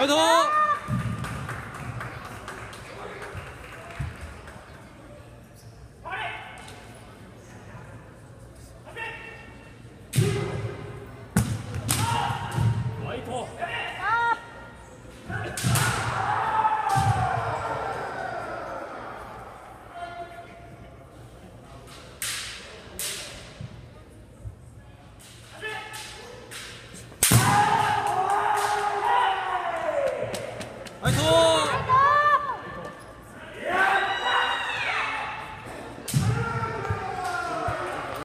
开头。多